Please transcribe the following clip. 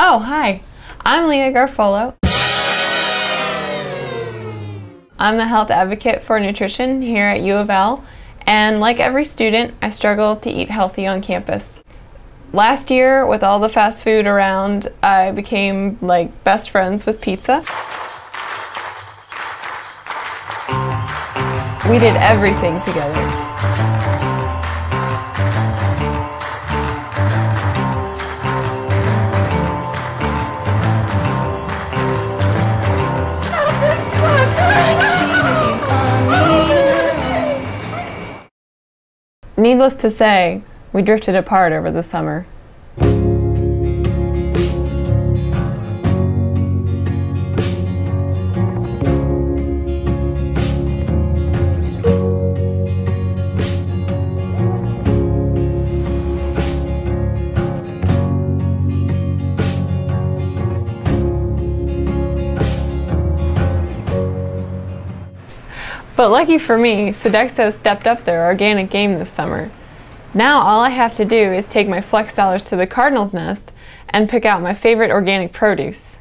Oh, hi. I'm Leah Garofolo. I'm the health advocate for nutrition here at U of L, and like every student, I struggle to eat healthy on campus. Last year, with all the fast food around, I became like best friends with pizza. We did everything together. Needless to say, we drifted apart over the summer. But lucky for me, Sodexo stepped up their organic game this summer. Now all I have to do is take my flex dollars to the Cardinal's Nest and pick out my favorite organic produce.